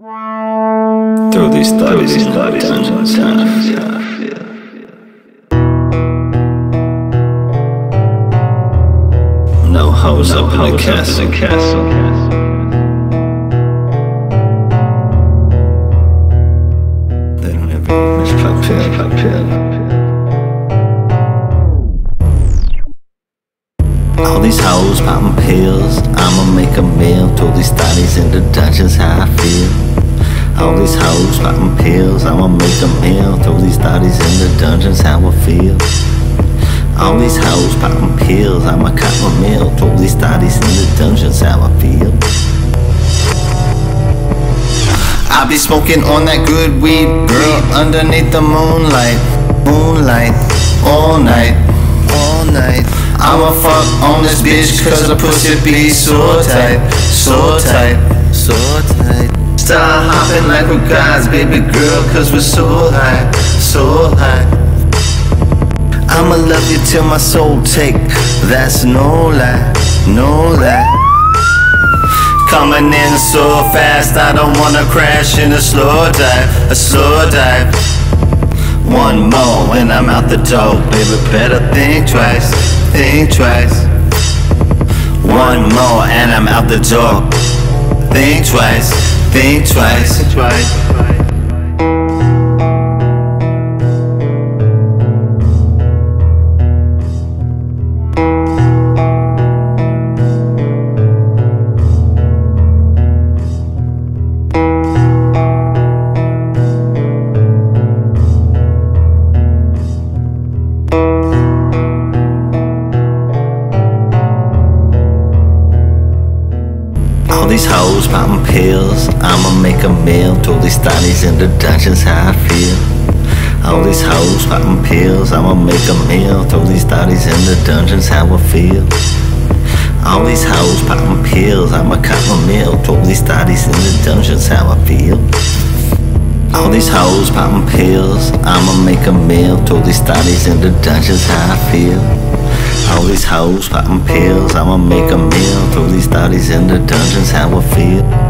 Throw these thotties in the dungeons half. No hoes up in the castle. They don't any Miss. Hoes popping pills. I'ma make a meal. Throw these in the dungeons how I feel. All these hoes popping pills. I'ma make a meal. Throw these in the dungeons how I feel. All these hoes popping pills. I'ma cop a meal. Throw these in the dungeons how I feel. I be smoking on that good weed, girl, underneath the moonlight, moonlight, all night, all night. I'ma fuck on this bitch cause her pussy be so tight, so tight, so tight. Start hopping like we're guys, baby girl, cause we're so high, so high. I'ma love you till my soul take, that's no lie, no lie. Coming in so fast, I don't wanna crash in a slow dive, a slow dive. One more when I'm out the door, baby. Better think twice, think twice. One more and I'm out the door. Think twice, think twice, think twice. These hoes popping pills. I'ma make a meal. Throw these thotties in the dungeons how I feel. All these hoes popping pills. I'ma make a meal. Throw these thotties in the dungeons how I feel. All these hoes popping pills. I'ma cop a meal. Throw these thotties in the dungeons how I feel. All these hoes popping pills. I'ma make a meal. Throw these thotties in the dungeons how I feel. All these hoes popping pills. I'ma make a meal. Throw these thotties in the dungeons how I feel.